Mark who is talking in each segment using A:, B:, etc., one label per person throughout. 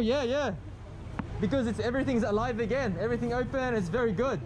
A: yeah, yeah. Because it's everything's alive again. Everything open. It's very good.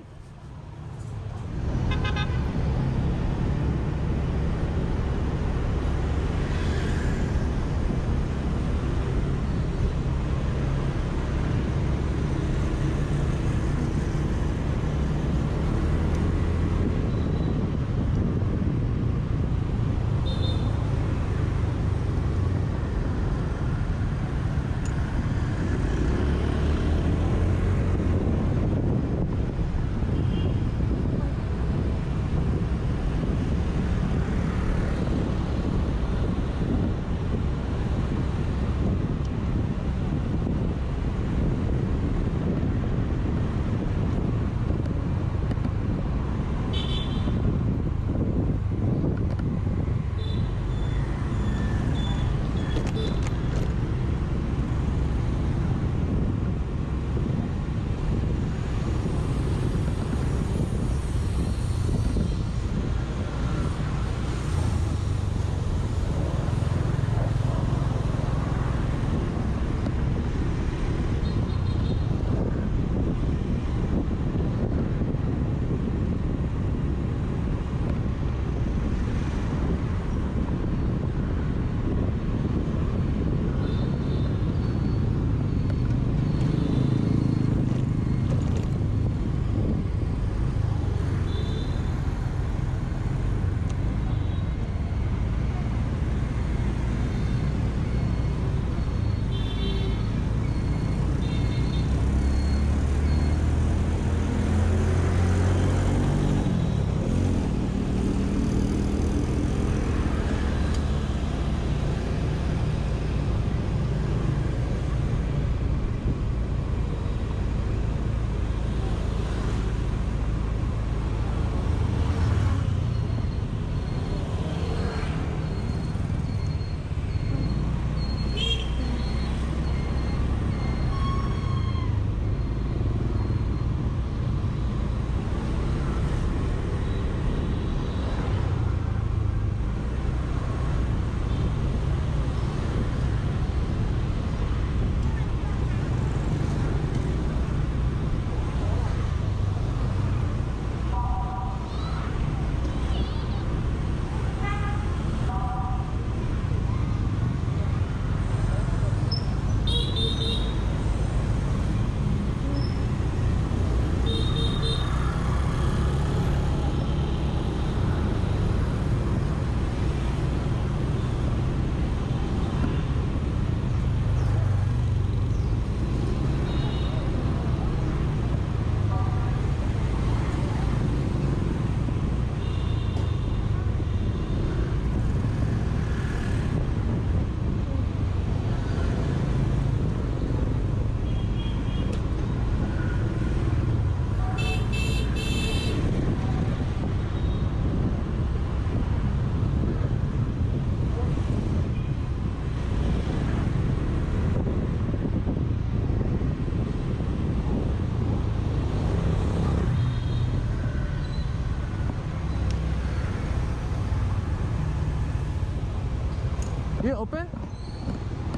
A: Yeah, open?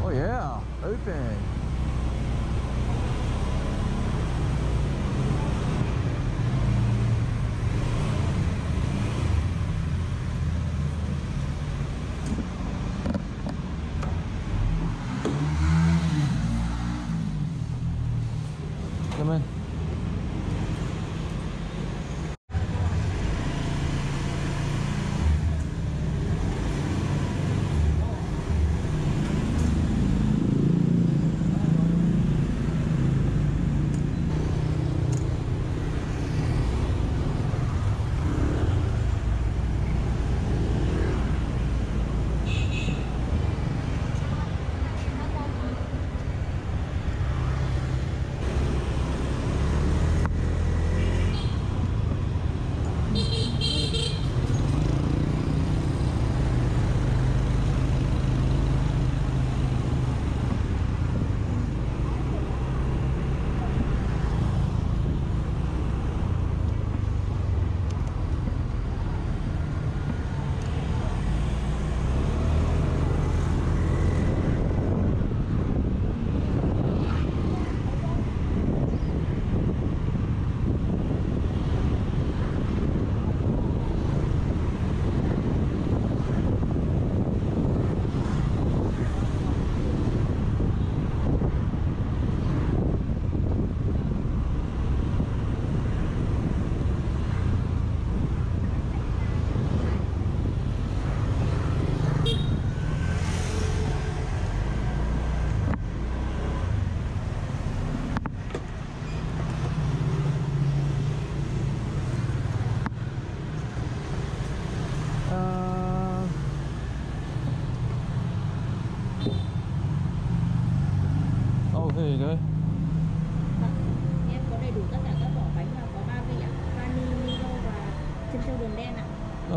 A: Oh yeah, open.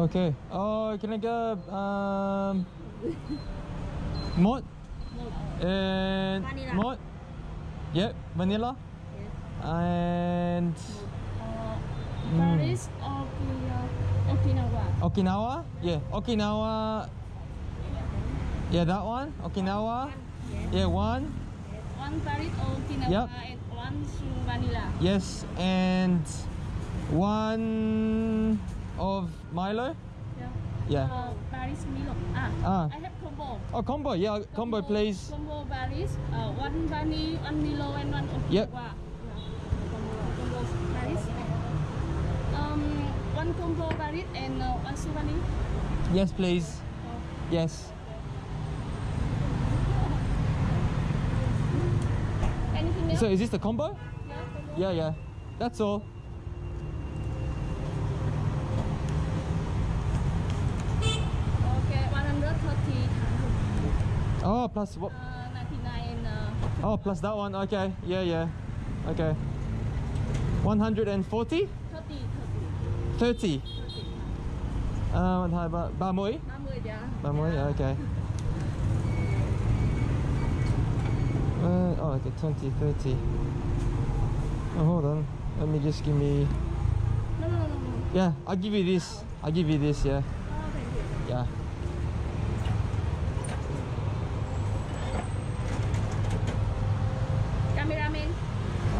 A: Okay. Oh, can I go um malt and
B: Vanilla.
A: malt? Yep, vanilla
B: yes.
A: and
B: uh, Paris Okinawa Okinawa
A: Okinawa. Yeah, Okinawa. Yeah, that one. Okinawa.
B: yes.
A: Yeah, one.
B: one Paris Okinawa
A: Yep.
B: and one vanilla
A: Yes, and one of Milo.
B: yeah.
A: Yeah.
B: Uh, Paris Milo ah,
A: Ah.
B: I have combo
A: Oh, combo. Yeah, combo, please.
B: combo Paris uh, one vani one Milo and one Okinawa
A: Yep.
B: yeah. combo, combo Paris um one combo Paris and uh, one Suvani
A: Yes, please. Yes.
B: anything else
A: So is this the combo?
B: yeah, combo?
A: Yeah, yeah. That's all.
B: Okay, 130
A: Oh, plus what?
B: uh, 99 uh,
A: Oh, plus that one. Okay. Yeah, yeah. Okay. 140?
B: 30 30
A: 30.
B: 30
A: Uh, ba ba mươi?
B: 30 dạ
A: Ba mươi. Okay. Uh, oh, okay. 20, 30. Oh, hold on. Let me just give me.
B: no no no no no
A: Yeah, I'll give you this. I'll give you this. Yeah.
B: oh, thank you
A: Yeah.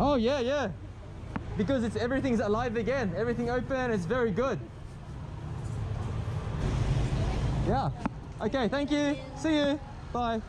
A: Oh yeah, yeah. Because it's everything's alive again. Everything open. It's very good. Yeah. Okay. Thank you. See you. Bye.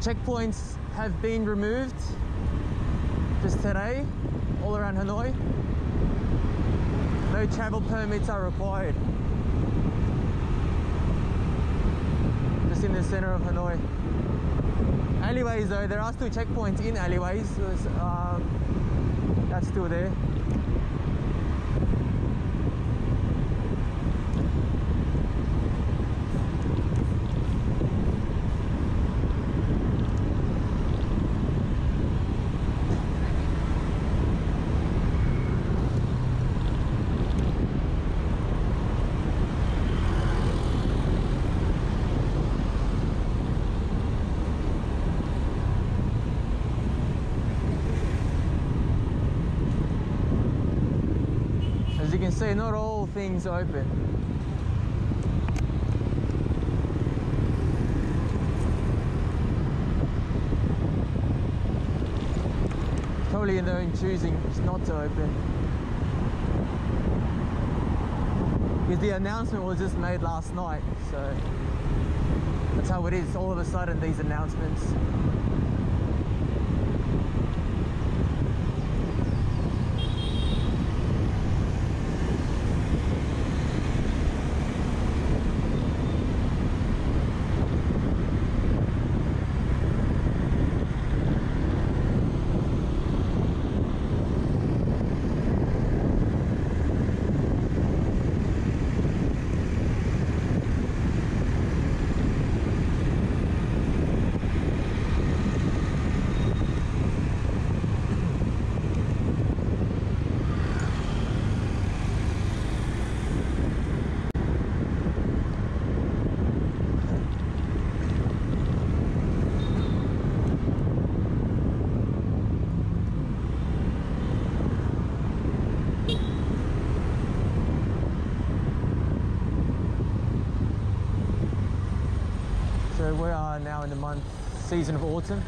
A: Checkpoints have been removed just today, all around Hanoi. No travel permits are required. Just in the center of Hanoi. Alleyways though, there are still checkpoints in alleyways. so Um, that's still there. As you can see, not things open. Probably in their own choosing it's not to open. Because the announcement was just made last night, so that's how it is. All of a sudden, these announcements. So we are now in the month season of autumn.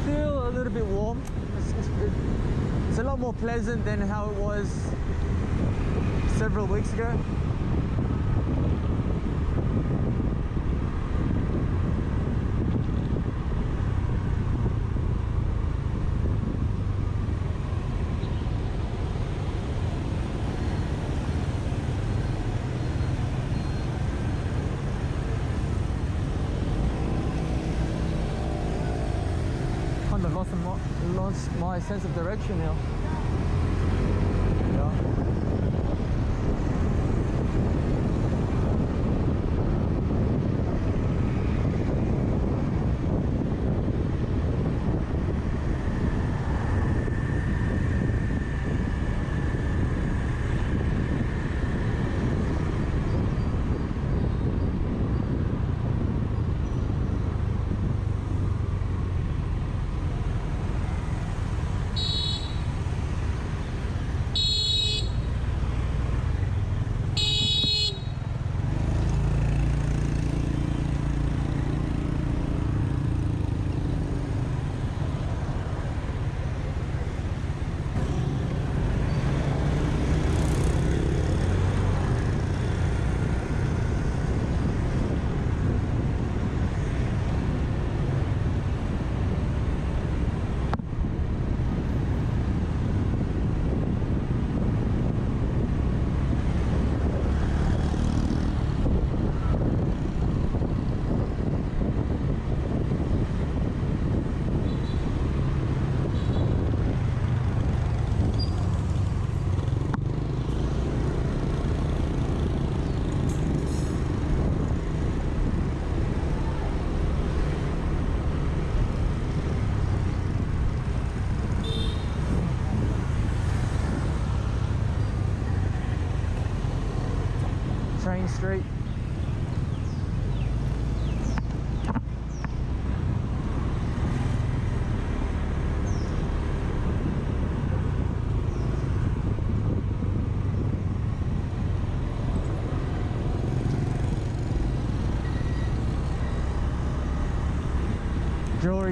A: Still a little bit warm. It's, it's, it's a lot more pleasant than how it was several weeks ago. kind of lost my, lost my sense of direction now.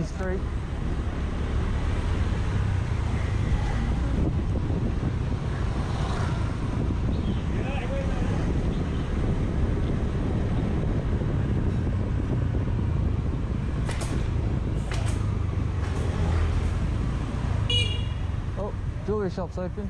A: Street. Oh, jewelry shop's open.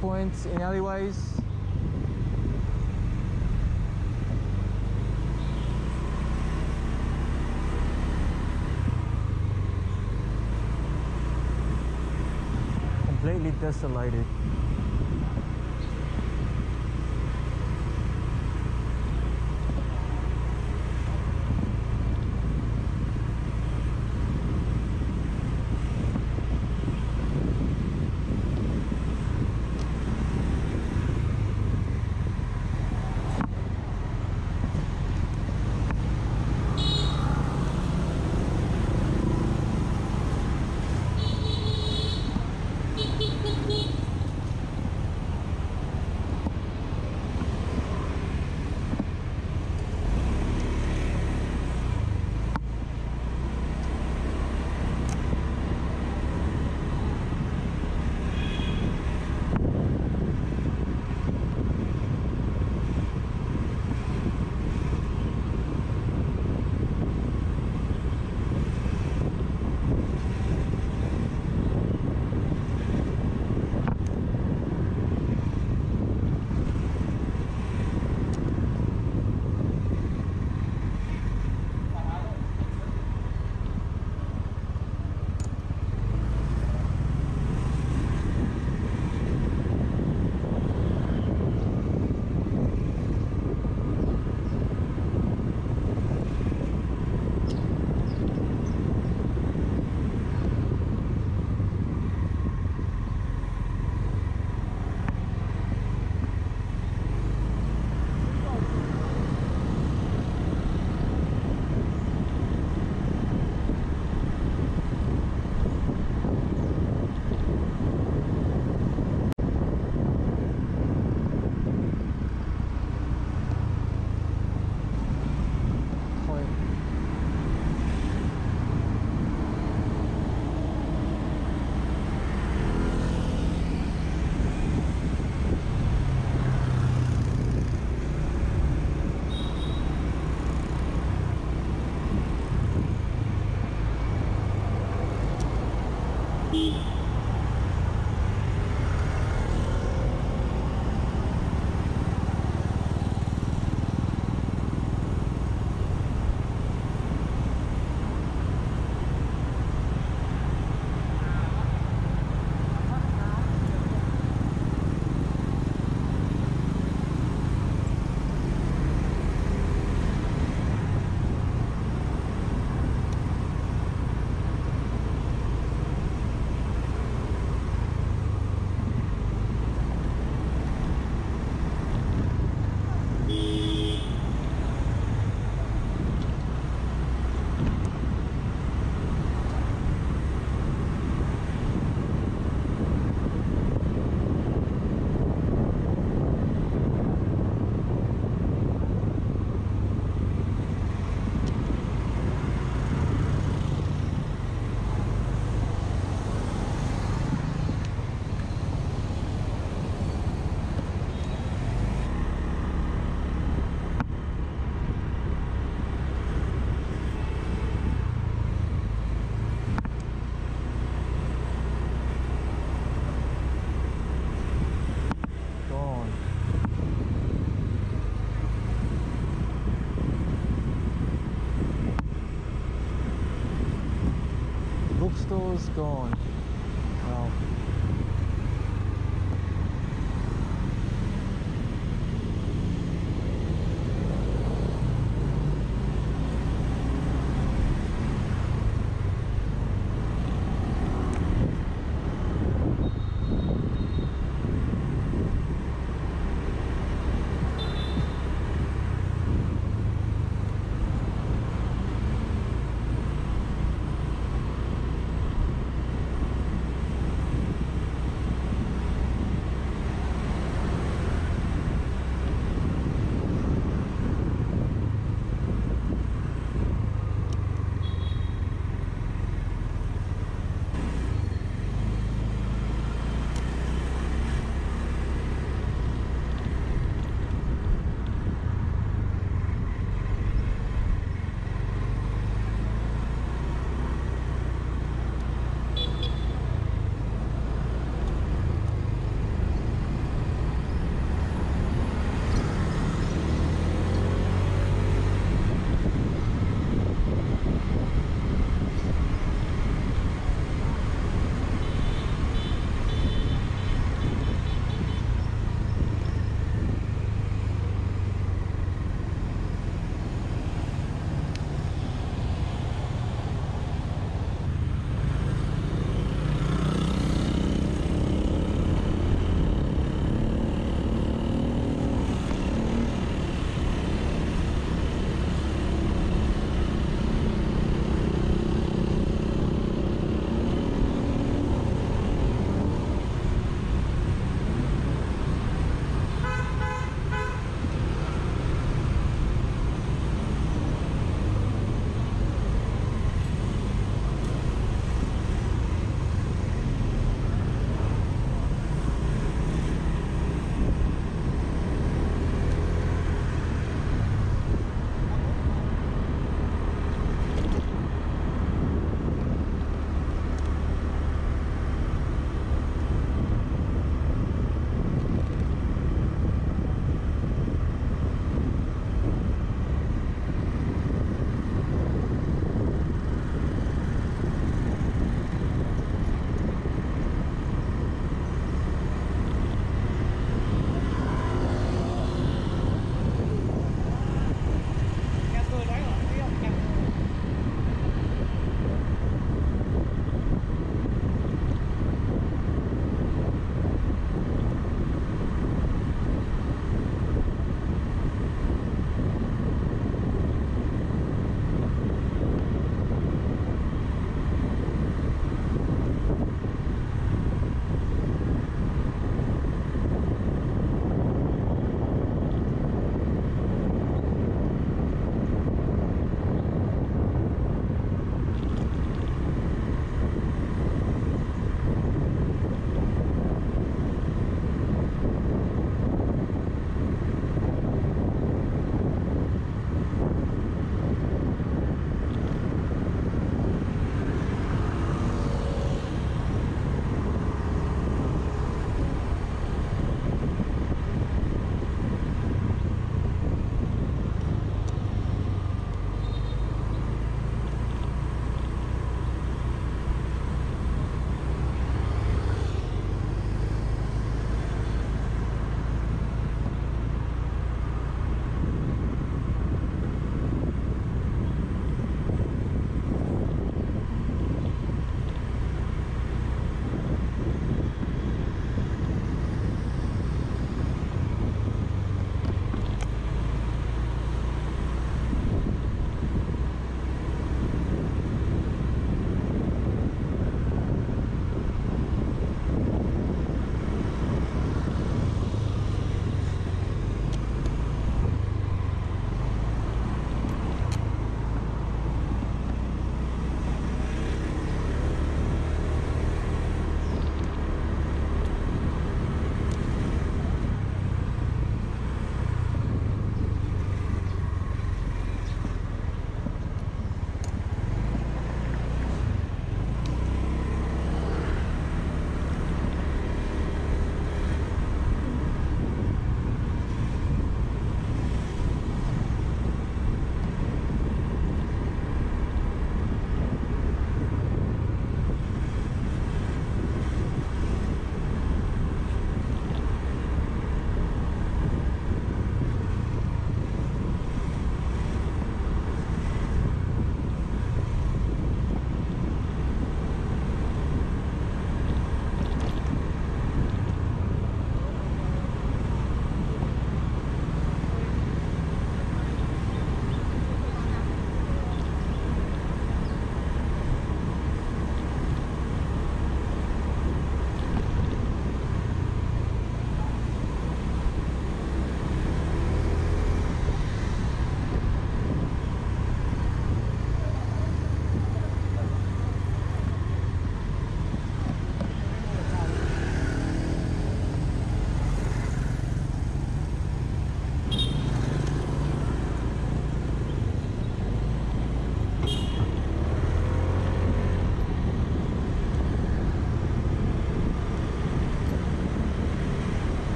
A: Checkpoints in alleyways. Completely desolated.